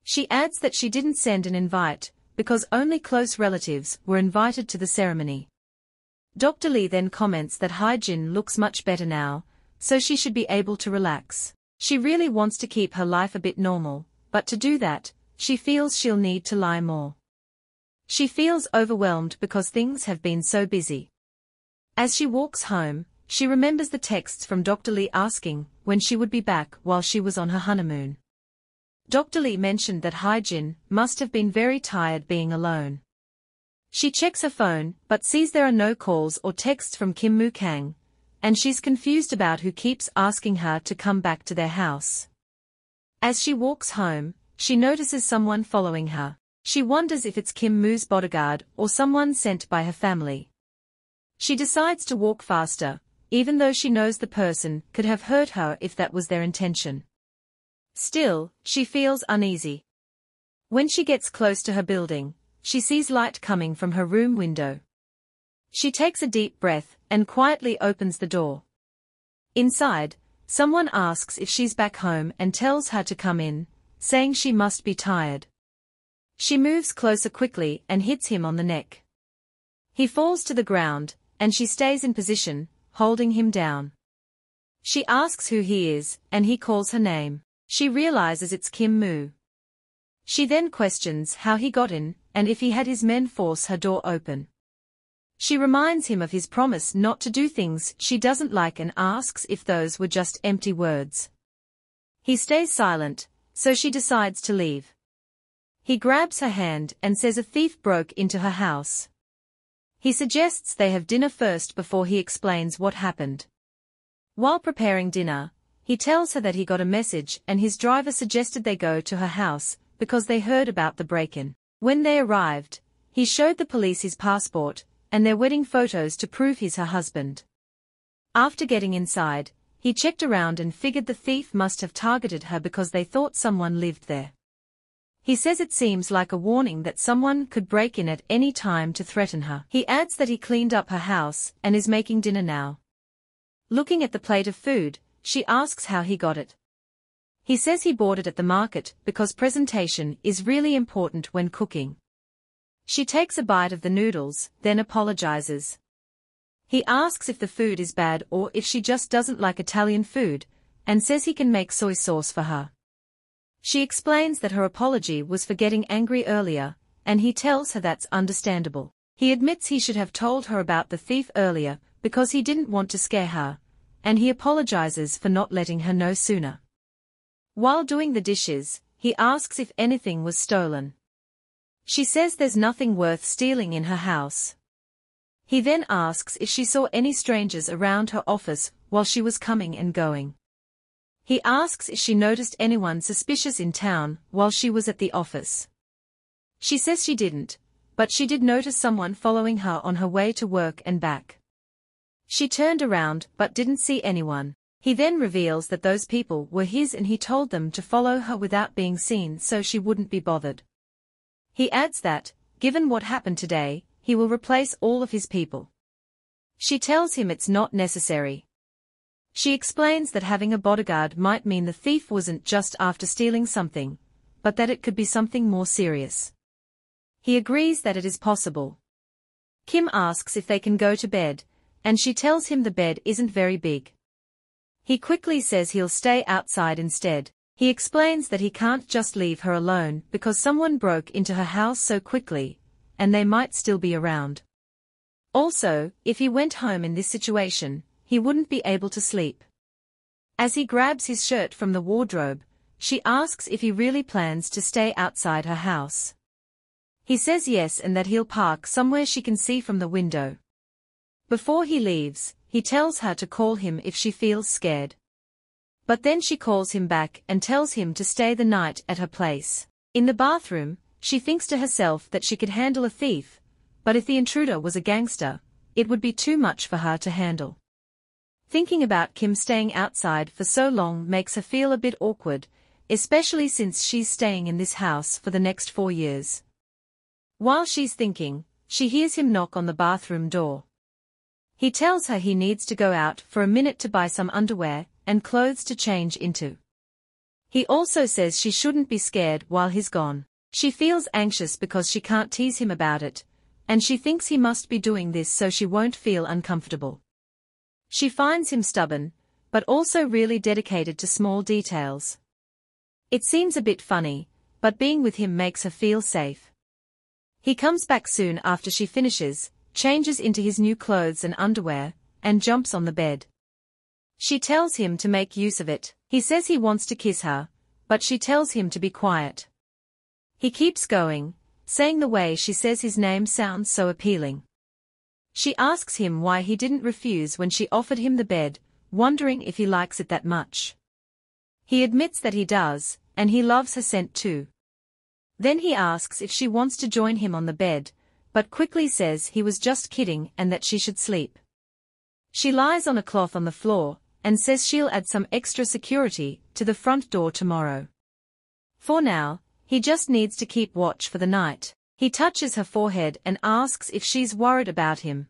She adds that she didn't send an invite because only close relatives were invited to the ceremony. Dr. Lee then comments that Hye-jin looks much better now, so she should be able to relax. She really wants to keep her life a bit normal, but to do that, she feels she'll need to lie more. She feels overwhelmed because things have been so busy. As she walks home, she remembers the texts from Dr. Lee asking when she would be back while she was on her honeymoon. Dr. Lee mentioned that Hye-jin must have been very tired being alone. She checks her phone but sees there are no calls or texts from Kim Moo Kang, and she's confused about who keeps asking her to come back to their house. As she walks home, she notices someone following her. She wonders if it's Kim Moo's bodyguard or someone sent by her family. She decides to walk faster, even though she knows the person could have hurt her if that was their intention. Still, she feels uneasy. When she gets close to her building, she sees light coming from her room window. She takes a deep breath and quietly opens the door. Inside, someone asks if she's back home and tells her to come in, saying she must be tired. She moves closer quickly and hits him on the neck. He falls to the ground, and she stays in position, holding him down. She asks who he is, and he calls her name. She realizes it's Kim Moo. She then questions how he got in, and if he had his men force her door open. She reminds him of his promise not to do things she doesn't like and asks if those were just empty words. He stays silent, so she decides to leave. He grabs her hand and says a thief broke into her house. He suggests they have dinner first before he explains what happened. While preparing dinner, he tells her that he got a message and his driver suggested they go to her house because they heard about the break-in. When they arrived, he showed the police his passport, and their wedding photos to prove he's her husband. After getting inside, he checked around and figured the thief must have targeted her because they thought someone lived there. He says it seems like a warning that someone could break in at any time to threaten her. He adds that he cleaned up her house and is making dinner now. Looking at the plate of food, she asks how he got it. He says he bought it at the market because presentation is really important when cooking. She takes a bite of the noodles, then apologizes. He asks if the food is bad or if she just doesn't like Italian food, and says he can make soy sauce for her. She explains that her apology was for getting angry earlier, and he tells her that's understandable. He admits he should have told her about the thief earlier, because he didn't want to scare her, and he apologizes for not letting her know sooner. While doing the dishes, he asks if anything was stolen. She says there's nothing worth stealing in her house. He then asks if she saw any strangers around her office while she was coming and going. He asks if she noticed anyone suspicious in town while she was at the office. She says she didn't, but she did notice someone following her on her way to work and back. She turned around but didn't see anyone. He then reveals that those people were his and he told them to follow her without being seen so she wouldn't be bothered. He adds that, given what happened today, he will replace all of his people. She tells him it's not necessary. She explains that having a bodyguard might mean the thief wasn't just after stealing something, but that it could be something more serious. He agrees that it is possible. Kim asks if they can go to bed, and she tells him the bed isn't very big. He quickly says he'll stay outside instead. He explains that he can't just leave her alone because someone broke into her house so quickly, and they might still be around. Also, if he went home in this situation, he wouldn't be able to sleep. As he grabs his shirt from the wardrobe, she asks if he really plans to stay outside her house. He says yes and that he'll park somewhere she can see from the window. Before he leaves, he tells her to call him if she feels scared. But then she calls him back and tells him to stay the night at her place. In the bathroom, she thinks to herself that she could handle a thief, but if the intruder was a gangster, it would be too much for her to handle. Thinking about Kim staying outside for so long makes her feel a bit awkward, especially since she's staying in this house for the next four years. While she's thinking, she hears him knock on the bathroom door. He tells her he needs to go out for a minute to buy some underwear and clothes to change into. He also says she shouldn't be scared while he's gone. She feels anxious because she can't tease him about it, and she thinks he must be doing this so she won't feel uncomfortable. She finds him stubborn, but also really dedicated to small details. It seems a bit funny, but being with him makes her feel safe. He comes back soon after she finishes, changes into his new clothes and underwear, and jumps on the bed. She tells him to make use of it. He says he wants to kiss her, but she tells him to be quiet. He keeps going, saying the way she says his name sounds so appealing. She asks him why he didn't refuse when she offered him the bed, wondering if he likes it that much. He admits that he does, and he loves her scent too. Then he asks if she wants to join him on the bed, but quickly says he was just kidding and that she should sleep. She lies on a cloth on the floor, and says she'll add some extra security to the front door tomorrow. For now, he just needs to keep watch for the night. He touches her forehead and asks if she's worried about him.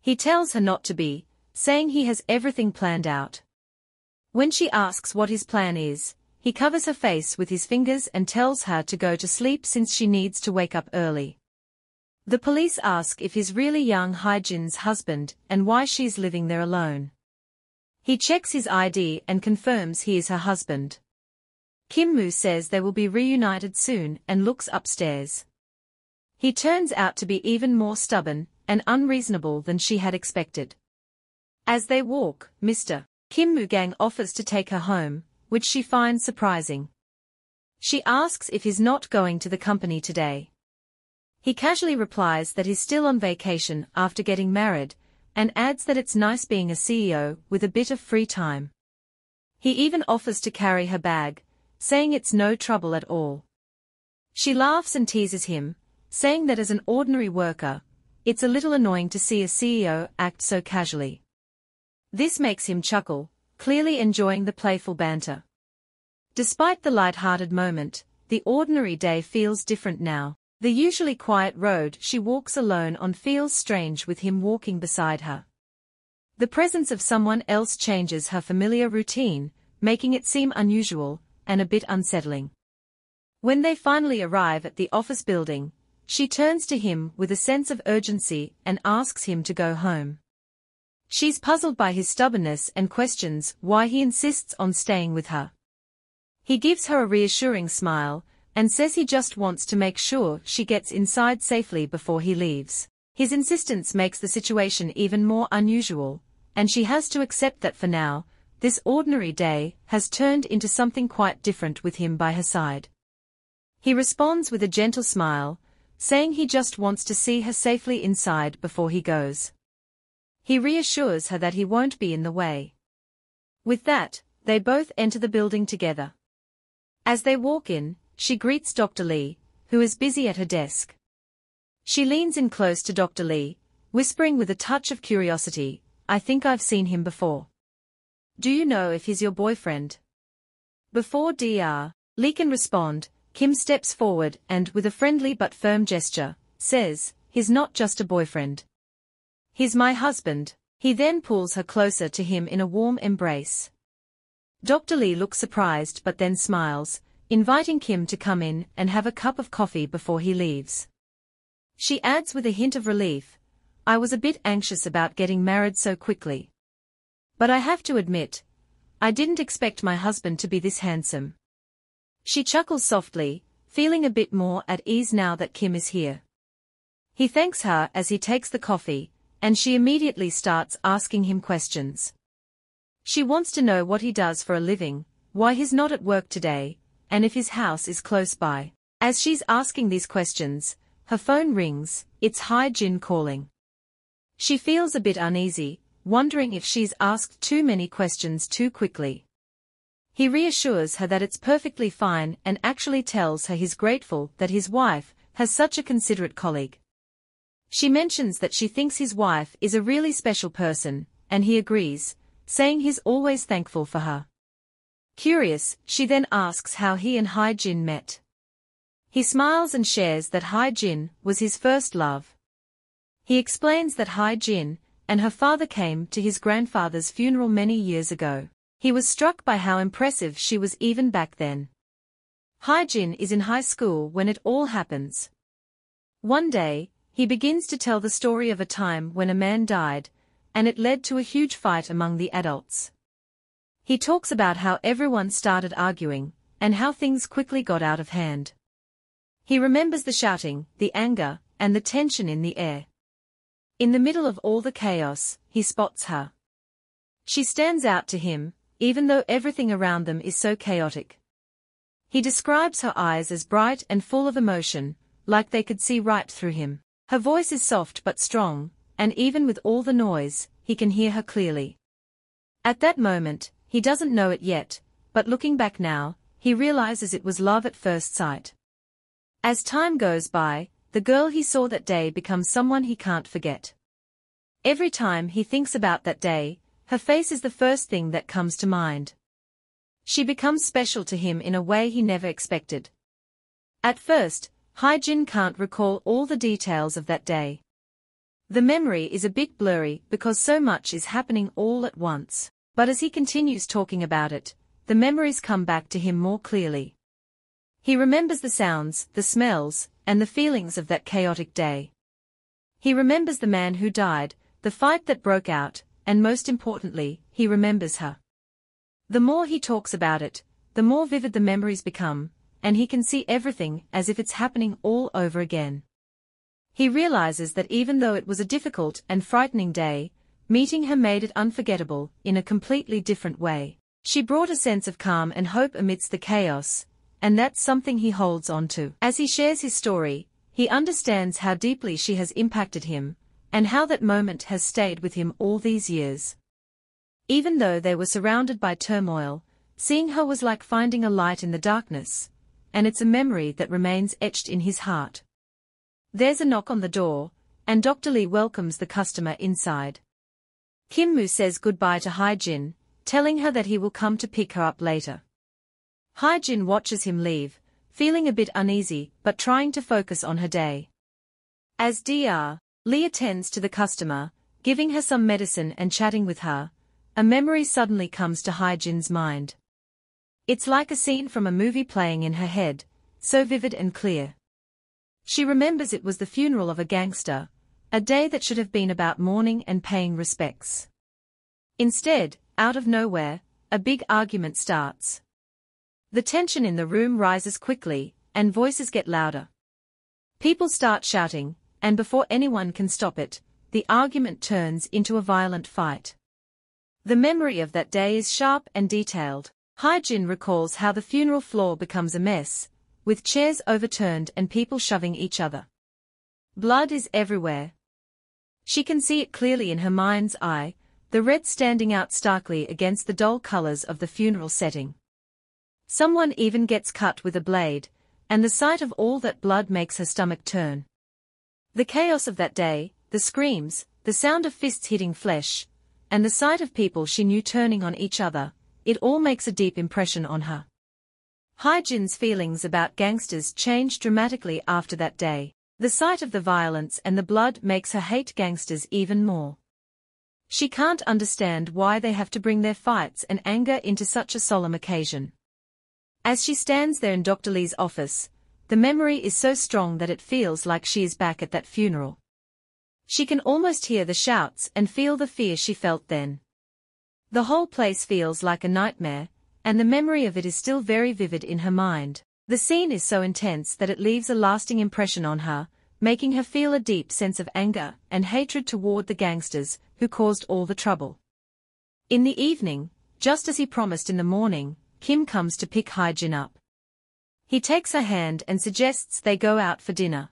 He tells her not to be, saying he has everything planned out. When she asks what his plan is, he covers her face with his fingers and tells her to go to sleep since she needs to wake up early. The police ask if he's really Yang Hyejin's husband and why she's living there alone. He checks his ID and confirms he is her husband. Kim Moo says they will be reunited soon and looks upstairs. He turns out to be even more stubborn and unreasonable than she had expected. As they walk, Mr. Kim Moo Kang offers to take her home, which she finds surprising. She asks if he's not going to the company today. He casually replies that he's still on vacation after getting married and adds that it's nice being a CEO with a bit of free time. He even offers to carry her bag, saying it's no trouble at all. She laughs and teases him, saying that as an ordinary worker, it's a little annoying to see a CEO act so casually. This makes him chuckle, clearly enjoying the playful banter. Despite the light-hearted moment, the ordinary day feels different now. The usually quiet road she walks alone on feels strange with him walking beside her. The presence of someone else changes her familiar routine, making it seem unusual and a bit unsettling. When they finally arrive at the office building, she turns to him with a sense of urgency and asks him to go home. She's puzzled by his stubbornness and questions why he insists on staying with her. He gives her a reassuring smile, and says he just wants to make sure she gets inside safely before he leaves. His insistence makes the situation even more unusual, and she has to accept that for now, this ordinary day has turned into something quite different with him by her side. He responds with a gentle smile, saying he just wants to see her safely inside before he goes. He reassures her that he won't be in the way. With that, they both enter the building together. As they walk in, she greets Dr. Lee, who is busy at her desk. She leans in close to Dr. Lee, whispering with a touch of curiosity, I think I've seen him before. Do you know if he's your boyfriend? Before Dr. Lee can respond, Kim steps forward and, with a friendly but firm gesture, says, he's not just a boyfriend. He's my husband. He then pulls her closer to him in a warm embrace. Dr. Lee looks surprised but then smiles, inviting Kim to come in and have a cup of coffee before he leaves. She adds with a hint of relief, I was a bit anxious about getting married so quickly. But I have to admit, I didn't expect my husband to be this handsome. She chuckles softly, feeling a bit more at ease now that Kim is here. He thanks her as he takes the coffee, and she immediately starts asking him questions. She wants to know what he does for a living, why he's not at work today, and if his house is close by. As she's asking these questions, her phone rings, it's Hai Jin calling. She feels a bit uneasy, wondering if she's asked too many questions too quickly. He reassures her that it's perfectly fine and actually tells her he's grateful that his wife has such a considerate colleague. She mentions that she thinks his wife is a really special person, and he agrees, saying he's always thankful for her. Curious, she then asks how he and Hai Jin met. He smiles and shares that Hai Jin was his first love. He explains that Hai Jin and her father came to his grandfather's funeral many years ago. He was struck by how impressive she was even back then. Haijin is in high school when it all happens. One day, he begins to tell the story of a time when a man died, and it led to a huge fight among the adults. He talks about how everyone started arguing, and how things quickly got out of hand. He remembers the shouting, the anger, and the tension in the air. In the middle of all the chaos, he spots her. She stands out to him, even though everything around them is so chaotic. He describes her eyes as bright and full of emotion, like they could see right through him. Her voice is soft but strong, and even with all the noise, he can hear her clearly. At that moment, he doesn't know it yet, but looking back now, he realizes it was love at first sight. As time goes by, the girl he saw that day becomes someone he can't forget. Every time he thinks about that day, her face is the first thing that comes to mind. She becomes special to him in a way he never expected. At first, Haijin can't recall all the details of that day. The memory is a bit blurry because so much is happening all at once, but as he continues talking about it, the memories come back to him more clearly. He remembers the sounds, the smells, and the feelings of that chaotic day. He remembers the man who died, the fight that broke out, and most importantly, he remembers her. The more he talks about it, the more vivid the memories become, and he can see everything as if it's happening all over again. He realizes that even though it was a difficult and frightening day, meeting her made it unforgettable in a completely different way. She brought a sense of calm and hope amidst the chaos, and that's something he holds on to. As he shares his story, he understands how deeply she has impacted him, and how that moment has stayed with him all these years. Even though they were surrounded by turmoil, seeing her was like finding a light in the darkness, and it's a memory that remains etched in his heart. There's a knock on the door, and Dr. Lee welcomes the customer inside. Kim Moo says goodbye to Hai Jin, telling her that he will come to pick her up later. Hai Jin watches him leave, feeling a bit uneasy but trying to focus on her day. As Dr. Lee attends to the customer, giving her some medicine and chatting with her. A memory suddenly comes to Haijin's mind. It's like a scene from a movie playing in her head, so vivid and clear. She remembers it was the funeral of a gangster, a day that should have been about mourning and paying respects. Instead, out of nowhere, a big argument starts. The tension in the room rises quickly, and voices get louder. People start shouting, and before anyone can stop it, the argument turns into a violent fight. The memory of that day is sharp and detailed. Hyejin recalls how the funeral floor becomes a mess, with chairs overturned and people shoving each other. Blood is everywhere. She can see it clearly in her mind's eye, the red standing out starkly against the dull colors of the funeral setting. Someone even gets cut with a blade, and the sight of all that blood makes her stomach turn. The chaos of that day, the screams, the sound of fists hitting flesh, and the sight of people she knew turning on each other, it all makes a deep impression on her. Hyejin's feelings about gangsters changed dramatically after that day. The sight of the violence and the blood makes her hate gangsters even more. She can't understand why they have to bring their fights and anger into such a solemn occasion. As she stands there in Dr. Lee's office, the memory is so strong that it feels like she is back at that funeral. She can almost hear the shouts and feel the fear she felt then. The whole place feels like a nightmare, and the memory of it is still very vivid in her mind. The scene is so intense that it leaves a lasting impression on her, making her feel a deep sense of anger and hatred toward the gangsters who caused all the trouble. In the evening, just as he promised in the morning, Kim comes to pick Hyejin up. He takes her hand and suggests they go out for dinner.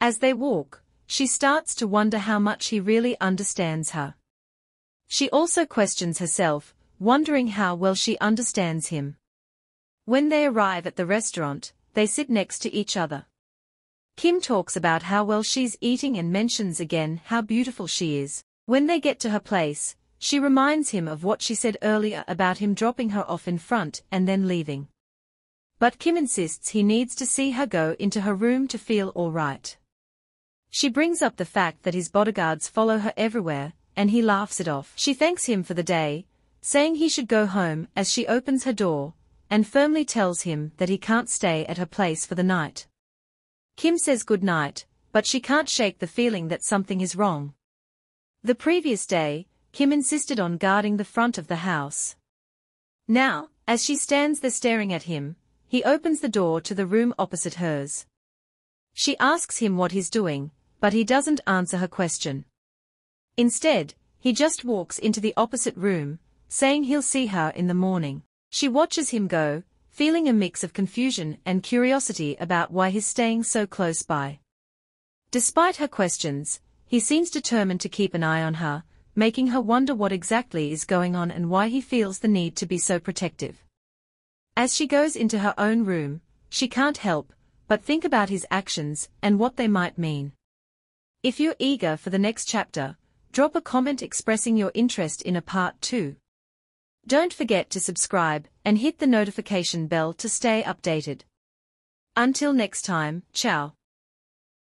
As they walk, she starts to wonder how much he really understands her. She also questions herself, wondering how well she understands him. When they arrive at the restaurant, they sit next to each other. Kim talks about how well she's eating and mentions again how beautiful she is. When they get to her place, she reminds him of what she said earlier about him dropping her off in front and then leaving. But Kim insists he needs to see her go into her room to feel all right. She brings up the fact that his bodyguards follow her everywhere, and he laughs it off. She thanks him for the day, saying he should go home as she opens her door, and firmly tells him that he can't stay at her place for the night. Kim says good night, but she can't shake the feeling that something is wrong. The previous day, Kim insisted on guarding the front of the house. Now, as she stands there staring at him, he opens the door to the room opposite hers. She asks him what he's doing, but he doesn't answer her question. Instead, he just walks into the opposite room, saying he'll see her in the morning. She watches him go, feeling a mix of confusion and curiosity about why he's staying so close by. Despite her questions, he seems determined to keep an eye on her, making her wonder what exactly is going on and why he feels the need to be so protective. As she goes into her own room, she can't help but think about his actions and what they might mean. If you're eager for the next chapter, drop a comment expressing your interest in a part 2. Don't forget to subscribe and hit the notification bell to stay updated. Until next time, ciao.